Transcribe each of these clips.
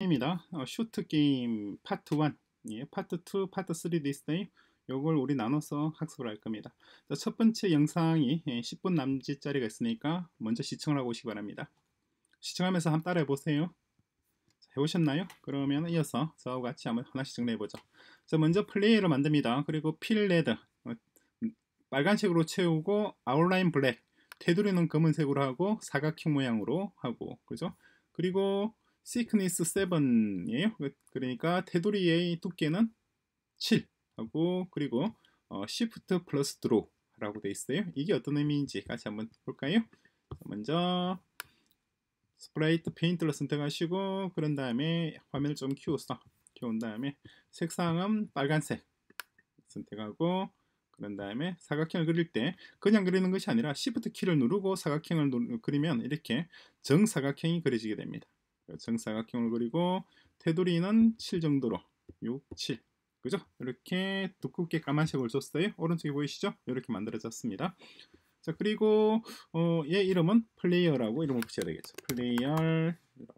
입니다. 어, shooter game 파트 1, 예, 파트 2, 파트 3도 있어요. 요걸 우리 나눠서 학습을 할 겁니다. 자, 첫 번째 영상이 예, 10분 남짓짜리가 있으니까 먼저 시청을 하고 오시기 바랍니다. 시청하면서 한번 따라해 보세요. 해보셨나요? 그러면 이어서 저와 같이 한번 하나씩 정리해 보죠. 자, 먼저 플레이어를 만듭니다. 그리고 filled 어, 빨간색으로 채우고 outline black 테두리는 검은색으로 하고 사각형 모양으로 하고 그죠? 그리고 thickness 7이에요. 그러니까 테두리의 두께는 7 하고 그리고 어, Shift plus draw라고 되어 있어요. 이게 어떤 의미인지 같이 한번 볼까요? 먼저 sprite paint를 선택하시고 그런 다음에 화면을 좀 키워서 키운 다음에 색상은 빨간색 선택하고 그런 다음에 사각형을 그릴 때 그냥 그리는 것이 아니라 Shift 키를 누르고 사각형을 누, 그리면 이렇게 정사각형이 그려지게 됩니다. 정사각형을 그리고 테두리는 7 정도로 6, 7 그죠? 이렇게 두껍게 까만색을 줬어요. 오른쪽에 보이시죠? 이렇게 만들어졌습니다. 자 그리고 어, 얘 이름은 플레이어라고 이름을 붙여야 되겠죠. 플레이어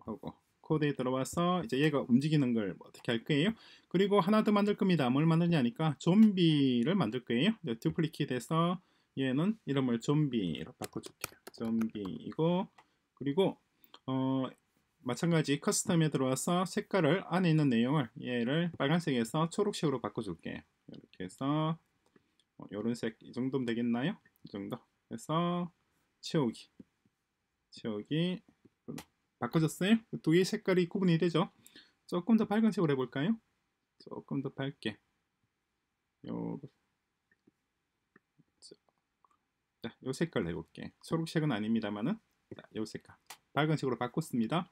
하고 코드에 들어와서 이제 얘가 움직이는 걸 어떻게 할 거예요. 그리고 하나 더 만들 겁니다. 뭘 만드냐니까 좀비를 만들 거예요. 듀플리킷해서 얘는 이름을 좀비로 바꿔줄게요. 좀비이고 그리고 어, 마찬가지 커스텀에 들어와서 색깔을 안에 있는 내용을 얘를 빨간색에서 초록색으로 바꿔줄게요. 이렇게 해서 이런 어, 색이 정도면 되겠나요? 이 정도 해서 채우기 채우기 바꿔졌어요? 두 개의 색깔이 구분이 되죠? 조금 더 밝은색으로 해볼까요? 조금 더 밝게 요, 자, 요 색깔 해볼게 초록색은 아닙니다만은 자, 요 색깔 밝은색으로 바꿨습니다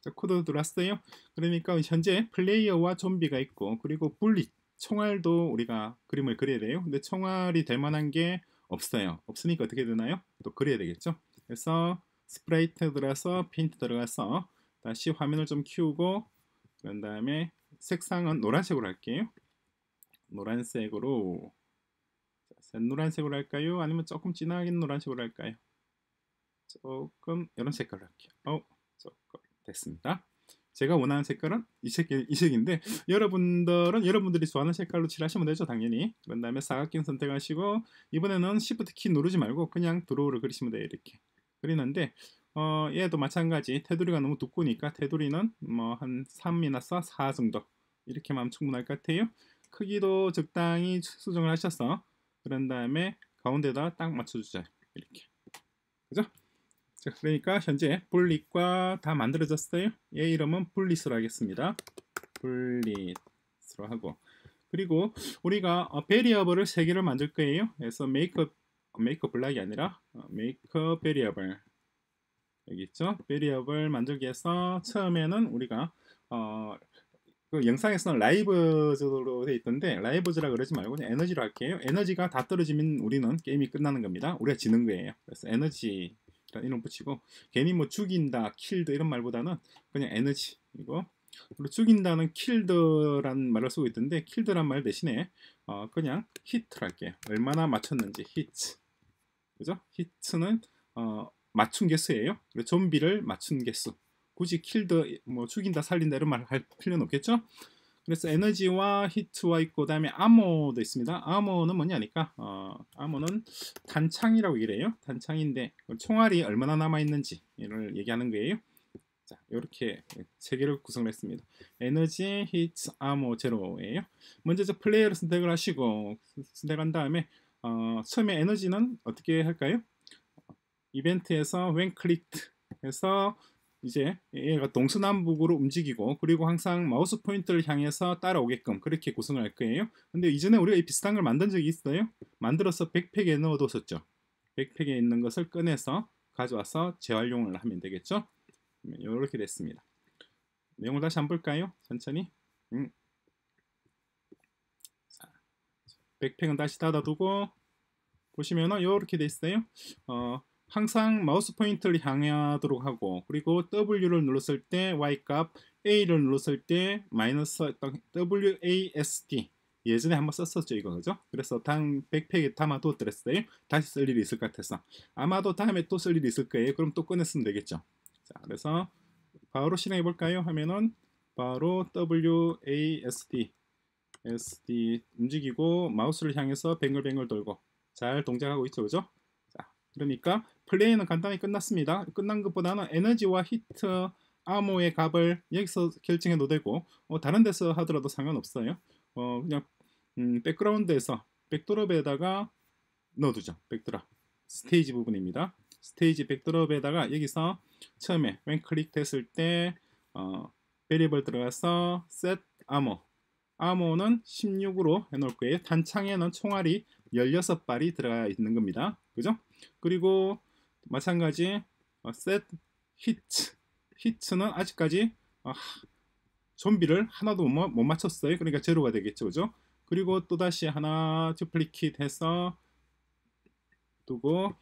자, 코드 들어왔어요. 그러니까 현재 플레이어와 좀비가 있고 그리고 분리 총알도 우리가 그림을 그려야 돼요. 근데 총알이 될 만한 게 없어요. 없으니까 어떻게 되나요? 또 그려야 되겠죠. 그래서 sprite 들어가서 페인트 들어가서 다시 화면을 좀 키우고 그런 다음에 색상은 노란색으로 할게요. 노란색으로 자, 노란색으로 할까요? 아니면 조금 진하게 노란색으로 할까요? 조금 이런 색깔로 할게요. 어, 조금 됐습니다. 제가 원하는 색깔은 이, 색, 이 색인데 여러분들은 여러분들이 좋아하는 색깔로 칠하시면 되죠 당연히. 그런 다음에 사각형 선택하시고 이번에는 Shift 키 누르지 말고 그냥 드로우를 그리시면 돼요 이렇게. 그리는데 어, 얘도 마찬가지. 테두리가 너무 두꺼우니까 테두리는 뭐 한 3이나 4 정도 이렇게만 충분할 것 같아요. 크기도 적당히 수정을 하셔서 그런 다음에 가운데다 딱 맞춰주자 이렇게. 그죠? 자, 그러니까 현재 분릿과 다 만들어졌어요. 얘 이름은 분릿으로 하겠습니다. 분릿으로 하고 그리고 우리가 어, 베리어블을 세 개를 만들 거예요. 그래서 메이크 make block이 아니라 make variable 여기 있죠. variable 만들기 위해서 처음에는 우리가 어, 그 영상에서는 lives로 되어 있던데 lives라 그러지 말고 그냥 에너지로 할게요. 에너지가 다 떨어지면 우리는 게임이 끝나는 겁니다. 우리가 지는 거예요. 그래서 에너지 이런 붙이고 괜히 뭐 죽인다, killed 이런 말보다는 그냥 에너지 이거 그리고 죽인다는 killed란 말을 쓰고 있던데 killed란 말 대신에 어 그냥 히트를 할게요. 얼마나 맞췄는지 히트 그죠? 히트는 어 맞춘 개수예요. 좀비를 맞춘 개수 굳이 killed 뭐 죽인다 살린다 이런 말 할 필요는 없겠죠? 그래서 에너지와 히트와 있고 그다음에 ammo도 있습니다. ammo는 뭐냐니까 어, ammo는 탄창이라고 얘기해요. 탄창인데 총알이 얼마나 남아 있는지를 얘기하는 거예요. 자, 이렇게 세 개를 구성했습니다. 에너지, 히트, ammo 제로예요. 먼저 저 플레이어를 선택을 하시고 선택한 다음에 어, 처음에 에너지는 어떻게 할까요? 이벤트에서 when clicked 해서 이제 얘가 동서남북으로 움직이고 그리고 항상 마우스 포인트를 향해서 따라오게끔 그렇게 구성을 할 거예요. 근데 이전에 우리가 비슷한 걸 만든 적이 있어요. 만들어서 백팩에 넣어뒀었죠. 백팩에 있는 것을 꺼내서 가져와서 재활용을 하면 되겠죠. 이렇게 됐습니다. 내용을 다시 한번 볼까요? 천천히. 음. 자, 백팩은 다시 닫아두고 보시면은 이렇게 돼 있어요. 어, 항상 마우스 포인트를 향하도록 하고 그리고 W를 눌렀을 때 Y값 A를 눌렀을 때 마이너스 WASD 예전에 한번 썼었죠 이거 그죠? 그래서 당 백팩에 담아두었더랬어요 다시 쓸 일이 있을 것 같아서. 아마도 다음에 또 쓸 일이 있을 거예요. 그럼 또 꺼냈으면 되겠죠. 자 그래서 바로 실행해 볼까요? 하면은 바로 WASD SD 움직이고 마우스를 향해서 뱅글뱅글 돌고 잘 동작하고 있죠 그죠? 자 그러니까 플레이는 간단히 끝났습니다. 끝난 것보다는 에너지와 히트 암호의 값을 여기서 결정해도 되고 어, 다른 데서 하더라도 상관없어요. 어, 그냥 음, 백그라운드에서 backdrop에다가 넣어두죠. backdrop. 스테이지 부분입니다. 스테이지 backdrop에다가 여기서 처음에 when clicked 됐을 때 어, variable 들어가서 set 암호. 암호는 16으로 해놓을 거예요. 탄창에는 총알이 16발이 들어가 있는 겁니다. 그죠? 그리고 마찬가지 어, set hit hit는 아직까지 어, 좀비를 하나도 못, 못 맞췄어요. 그러니까 제로가 되겠죠. 그죠? 그리고 또 다시 하나 듀플리킷 해서 두고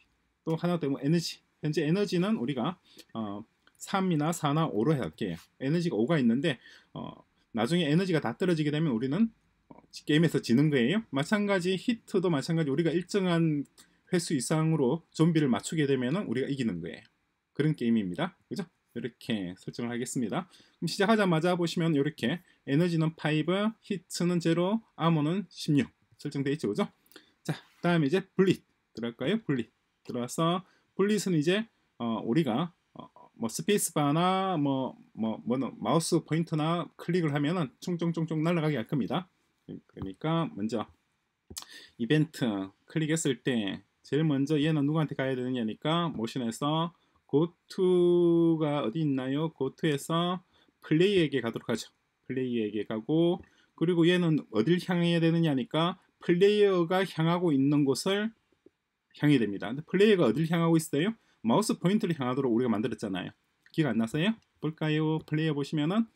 또 하나 더 에너지. 현재 에너지는 우리가 어, 3이나 4나 5로 할게요 에너지가 5가 있는데 어, 나중에 에너지가 다 떨어지게 되면 우리는 어, 게임에서 지는 거예요. 마찬가지 히트도 마찬가지. 우리가 일정한 횟수 이상으로 좀비를 맞추게 되면 우리가 이기는 거예요. 그런 게임입니다. 그죠? 이렇게 설정을 하겠습니다. 그럼 시작하자마자 보시면 이렇게 에너지는 5 히트는 0 아머는 16 설정되어 있죠. 그죠? 자 다음에 이제 bullet 들어갈까요? bullet. 들어와서 bullet은 이제 어, 우리가 어, 뭐 스페이스바나 뭐, 뭐, 뭐 마우스 포인터나 클릭을 하면은 총총총총 날아가게 할 겁니다. 그러니까 먼저 이벤트 클릭했을 때 제일 먼저 얘는 누구한테 가야 되느냐니까 모션에서 go to가 어디 있나요? go to에서 플레이어에게 가도록 하죠. 플레이어에게 가고 그리고 얘는 어딜 향해야 되느냐니까 플레이어가 향하고 있는 곳을 향해야 됩니다. 근데 플레이어가 어딜 향하고 있어요? 마우스 포인트를 향하도록 우리가 만들었잖아요. 기억 안 나세요? 볼까요? 플레이어 보시면은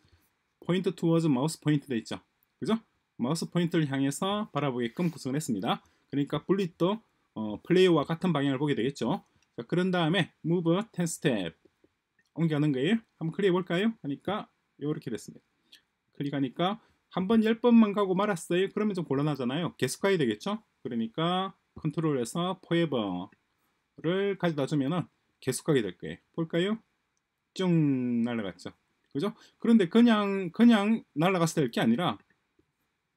point towards 마우스 포인트 돼 있죠. 그죠? 마우스 포인트를 향해서 바라보게끔 구성을 했습니다. 그러니까 bullet도 어, 플레이어와 같은 방향을 보게 되겠죠. 자, 그런 다음에 move 10 step 옮겨는 거예요. 한번 클릭해 볼까요? 하니까 이렇게 됐습니다. 클릭하니까 한번 10번만 가고 말았어요. 그러면 좀 곤란하잖아요. 계속 가야 되겠죠? 그러니까 컨트롤에서 forever를 가져다 주면은 계속 가게 될 거예요. 볼까요? 쭉 날아갔죠. 그죠? 그런데 그냥 그냥 날아갔을 때게 아니라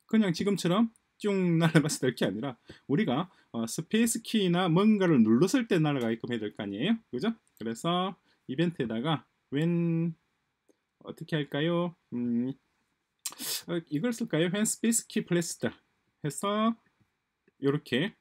그냥 지금처럼 쭉 날아갈 게 아니라 우리가 어, space 키나 뭔가를 눌렀을 때 날아가게끔 해야 될 거 아니에요? 그죠? 그래서 이벤트에다가 when 어떻게 할까요? 음, 어, 이걸 쓸까요? when space key pressed 해서 이렇게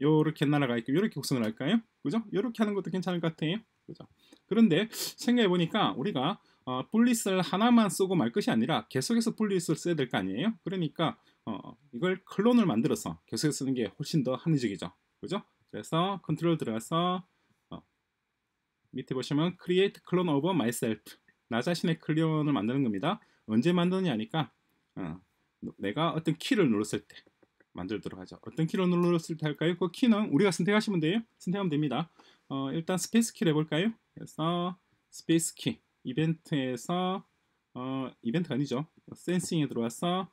요렇게 날아가 있고 요렇게 구성을 할까요? 그죠? 요렇게 하는 것도 괜찮을 것 같아요. 그죠? 그런데 생각해 보니까 우리가 어, bullet을 하나만 쓰고 말 것이 아니라 계속해서 bullet을 써야 될 거 아니에요? 그러니까 어, 이걸 클론을 만들어서 계속해서 쓰는 게 훨씬 더 합리적이죠. 그죠? 그래서 컨트롤 들어가서 어, 밑에 보시면 create clone of myself 나 자신의 클론을 만드는 겁니다. 언제 만드느냐니까 어, 내가 어떤 키를 눌렀을 때 만들도록 하죠. 어떤 키를 눌렀을 때 할까요? 그 키는 우리가 선택하시면 돼요. 선택하면 됩니다. 어, 일단 space 키를 해볼까요? 그래서 space 키 이벤트에서 어, 이벤트가 아니죠. sensing에 들어와서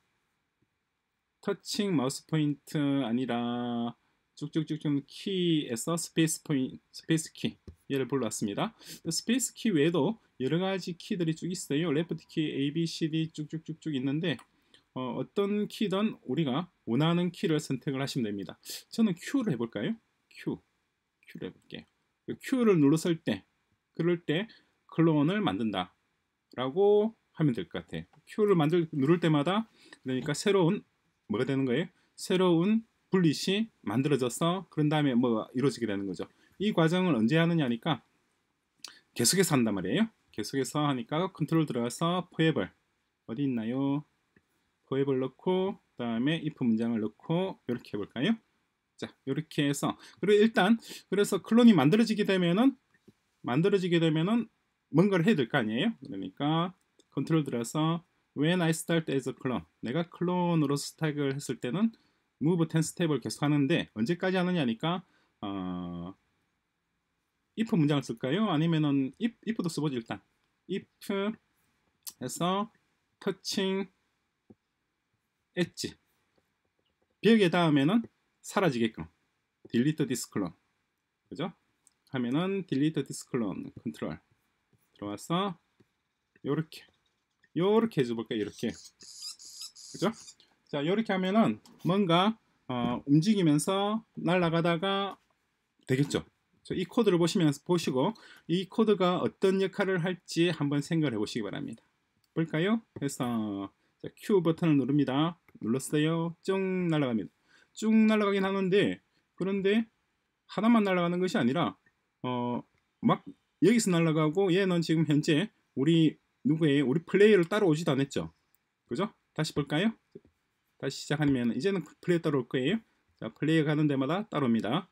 touching 마우스 포인트 아니라 쭉쭉쭉쭉 키에서 space 포인 space 키 얘를 불러왔습니다. space 키 외에도 여러 가지 키들이 쭉 있어요. left 키, A, B, C, D 쭉쭉쭉쭉 있는데 어떤 키든 우리가 원하는 키를 선택을 하시면 됩니다. 저는 Q를 해볼까요? Q. Q를 해볼게요. Q를 눌렀을 때, 그럴 때 클론을 만든다. 라고 하면 될 것 같아요. Q를 만들, 누를 때마다 그러니까 새로운 뭐가 되는 거예요? 새로운 분릿이 만들어져서 그런 다음에 뭐 이루어지게 되는 거죠. 이 과정을 언제 하느냐니까 계속해서 한단 말이에요. 계속해서 하니까 컨트롤 들어가서 포에벌 어디 있나요? forever 넣고 그 다음에 if 문장을 넣고 이렇게 해볼까요? 자 이렇게 해서 그리고 일단 그래서 클론이 만들어지게 되면은 만들어지게 되면은 뭔가를 해야 될 거 아니에요? 그러니까 컨트롤 들어서 when I start as a clone 내가 클론으로 start를 했을 때는 move 10 스텝을 계속 하는데 언제까지 하느냐니까 어, if 문장을 쓸까요? 아니면은 if, if도 써보죠 일단. if 해서 touching 엣지. 벽에 닿으면은 사라지게끔 delete this clone. 그죠? 하면은 delete this clone 컨트롤 들어와서 요렇게 요렇게 해줘볼까요? 이렇게 그죠? 자 이렇게 하면은 뭔가 어, 움직이면서 날아가다가 되겠죠. 이 코드를 보시면서 보시고 이 코드가 어떤 역할을 할지 한번 생각을 해보시기 바랍니다. 볼까요? 그래서 자, Q 버튼을 누릅니다. 눌렀어요. 쭉 날아갑니다. 쭉 날아가긴 하는데 그런데 하나만 날아가는 것이 아니라 어, 막 여기서 날아가고 얘는 지금 현재 우리 누구의 우리 플레이어를 따라오지도 않았죠. 그죠? 다시 볼까요? 다시 시작하면 이제는 플레이어 따라올 거예요. 자, 플레이어 가는 데마다 따라옵니다.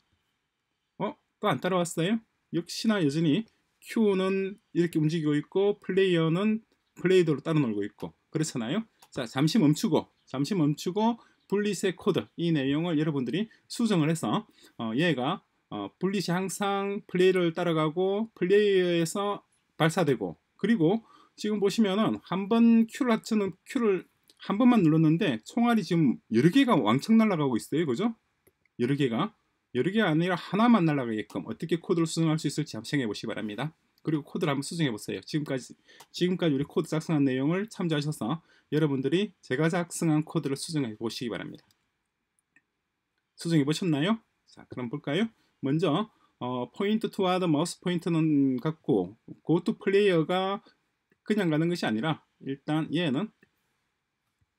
어? 또 안 따라왔어요? 역시나 여전히 Q는 이렇게 움직이고 있고 플레이어는 플레이어대로 따로 놀고 있고 그렇잖아요. 자, 잠시 멈추고 잠시 멈추고 분리세 코드 이 내용을 여러분들이 수정을 해서 어, 얘가 어, 분리시 항상 플레이어를 따라가고 플레이어에서 발사되고 그리고 지금 보시면은 한 번 Q를 합치는 Q를 한 번만 눌렀는데 총알이 지금 여러 개가 왕창 날아가고 있어요. 그죠? 여러 개가 여러 개가 아니라 하나만 날아가게끔 어떻게 코드를 수정할 수 있을지 한번 생각해 보시기 바랍니다. 그리고 코드를 한번 수정해 보세요. 지금까지 지금까지 우리 코드 작성한 내용을 참조하셔서 여러분들이 제가 작성한 코드를 수정해 보시기 바랍니다. 수정해 보셨나요? 자, 그럼 볼까요? 먼저 어, point toward 마우스 포인트는 갖고 go to 플레이어가 그냥 가는 것이 아니라 일단 얘는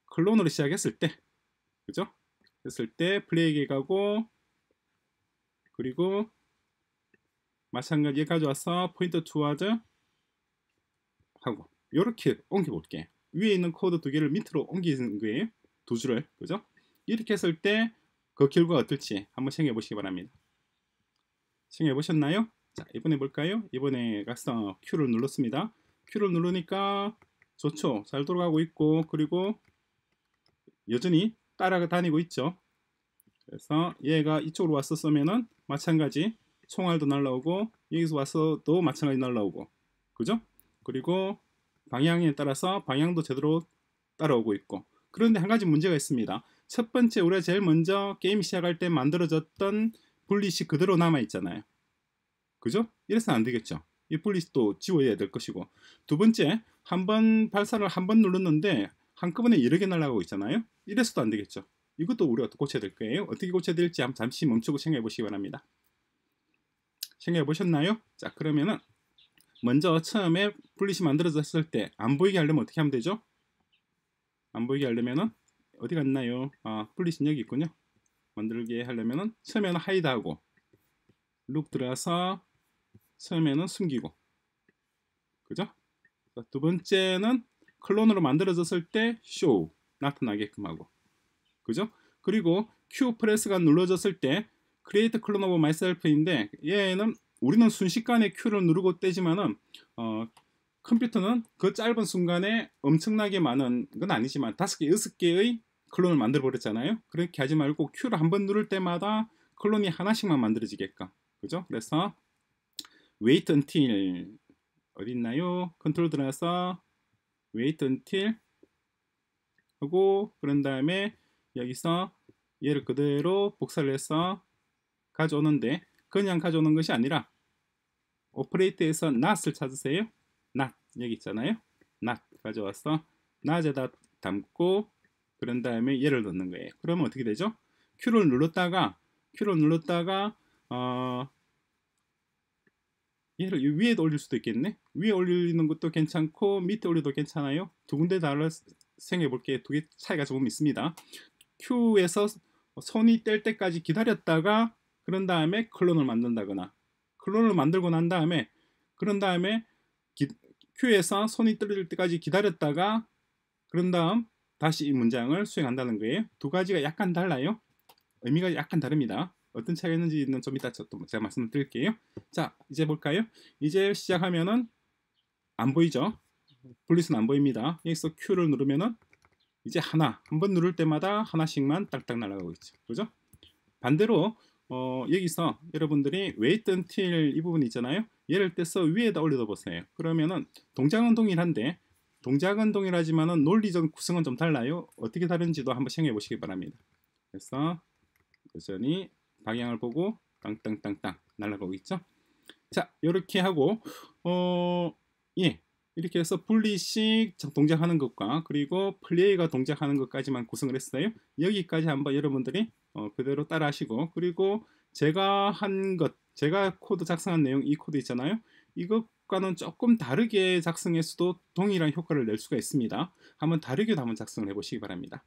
클론으로 시작했을 때 그죠? 했을 때 플레이어에 가고 그리고 마찬가지에 가져와서 point toward 하고 이렇게 옮겨 볼게 위에 있는 코드 두 개를 밑으로 옮기는 거예요 두 줄을 그죠? 이렇게 했을 때 그 결과가 어떨지 한번 생각해 보시기 바랍니다 생각해 보셨나요? 자 이번에 볼까요? 이번에 가서 Q를 눌렀습니다 Q를 누르니까 좋죠 잘 돌아가고 있고 그리고 여전히 따라다니고 있죠. 그래서 얘가 이쪽으로 왔었으면은 마찬가지 총알도 날라오고 여기서 와서도 마찬가지 날라오고 그죠? 그리고 방향에 따라서 방향도 제대로 따라오고 있고 그런데 한 가지 문제가 있습니다. 첫 번째 우리가 제일 먼저 게임 시작할 때 만들어졌던 분리시 그대로 남아 있잖아요. 그죠? 이래서는 안 되겠죠. 이 분리시도 지워야 될 것이고 두 번째 한 번 발사를 한 번 눌렀는데 한꺼번에 여러 개 날아가고 있잖아요. 이래서도 안 되겠죠. 이것도 우리가 고쳐야 될 거예요. 어떻게 고쳐야 될지 한번 잠시 멈추고 생각해 보시기 바랍니다. 생각해 보셨나요? 자 그러면은 먼저 처음에 분리시 만들어졌을 때 안 보이게 하려면 어떻게 하면 되죠? 안 보이게 하려면은 어디 갔나요? 아 분리시 여기 있군요. 만들게 하려면은 처음에는 하이드하고 룩 들어가서 처음에는 숨기고 그죠? 두 번째는 클론으로 만들어졌을 때 show 나타나게끔 하고 그죠? 그리고 Q 프레스가 눌러졌을 때 create clone of myself인데 얘는 우리는 순식간에 Q를 누르고 떼지만은 어, 컴퓨터는 그 짧은 순간에 엄청나게 많은 건 아니지만 다섯 개, 여섯 개의 클론을 만들어 버렸잖아요. 그렇게 하지 말고 Q를 한 번 누를 때마다 클론이 하나씩만 만들어지게끔 그죠? 그래서 wait until 어디 있나요? 컨트롤 들어가서 wait until 하고 그런 다음에 여기서 얘를 그대로 복사를 해서 가져오는데 그냥 가져오는 것이 아니라 오퍼레이트에서 not을 찾으세요. not 여기 있잖아요. not 가져와서 not에다 담고 그런 다음에 얘를 넣는 거예요. 그러면 어떻게 되죠? Q를 눌렀다가 Q를 눌렀다가 어, 얘를 위에도 올릴 수도 있겠네. 위에 올리는 것도 괜찮고 밑에 올려도 괜찮아요. 두 군데 다를 생각해 볼게. 두 개 차이가 조금 있습니다. Q에서 손이 뗄 때까지 기다렸다가 그런 다음에 클론을 만든다거나 클론을 만들고 난 다음에 그런 다음에 기, Q에서 손이 뜰 때까지 기다렸다가 그런 다음 다시 이 문장을 수행한다는 거예요. 두 가지가 약간 달라요. 의미가 약간 다릅니다. 어떤 차이가 있는지는 좀 이따 또 제가 말씀을 드릴게요. 자, 이제 볼까요? 이제 시작하면은 안 보이죠? 분리수는 안 보입니다. 여기서 Q를 누르면은 이제 하나, 한 번 누를 때마다 하나씩만 딱딱 날아가고 있죠. 그죠? 반대로 어, 여기서 여러분들이 wait until 이 부분 있잖아요. 얘를 떼서 위에다 올려다 보세요. 그러면은 동작은 동일한데 동작은 동일하지만은 논리적 구성은 좀 달라요. 어떻게 다른지도 한번 생각해 보시기 바랍니다. 그래서 여전히 방향을 보고 땅땅땅땅 날아가고 있죠. 자, 이렇게 하고 어, 예, 이렇게 해서 분리식 동작하는 것과 그리고 플레이어가 동작하는 것까지만 구성을 했어요. 여기까지 한번 여러분들이 어, 그대로 따라 하시고 그리고 제가 한 것, 제가 코드 작성한 내용 이 코드 있잖아요. 이것과는 조금 다르게 작성했어도 동일한 효과를 낼 수가 있습니다. 한번 다르게도 한번 작성을 해보시기 바랍니다.